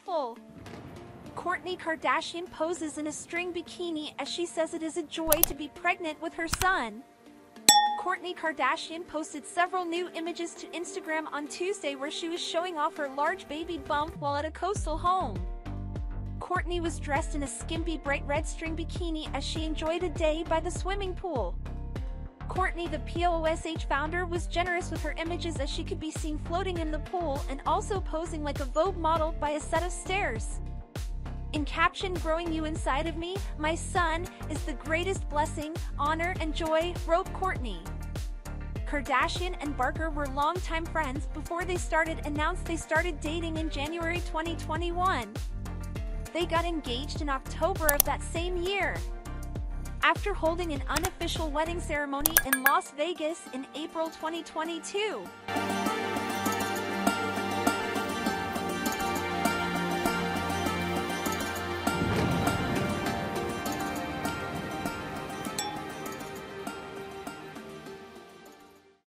beautiful. Kourtney Kardashian poses in a string bikini as she says it is a joy to be pregnant with her son. Kourtney Kardashian posted several new images to Instagram on Tuesday where she was showing off her large baby bump while at a coastal home. Kourtney was dressed in a skimpy bright red string bikini as she enjoyed a day by the swimming pool. Kourtney, the POOSH founder, was generous with her images as she could be seen floating in the pool and also posing like a Vogue model by a set of stairs. In caption growing you inside of me, my son is the greatest blessing, honor, and joy, wrote Kourtney. Kardashian and Barker were longtime friends before they started announced they started dating in January 2021. They got engaged in October of that same year. After holding an unofficial wedding ceremony in Las Vegas in April 2022.